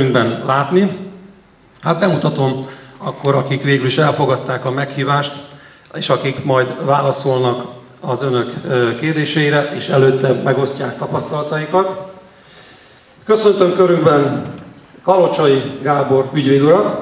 könyvben látni. Hát bemutatom akkor, akik végül is elfogadták a meghívást, és akik majd válaszolnak az önök kérdéseire, és előtte megosztják tapasztalataikat. Köszöntöm körünkben Kalocsai Gábor ügyvéd urat,